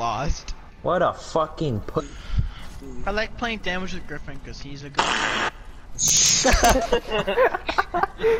lost. What a fucking put. I like playing damage with Griffin because he's a good.